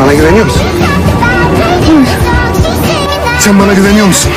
Bana güveniyor musun? Sen bana güveniyor musun?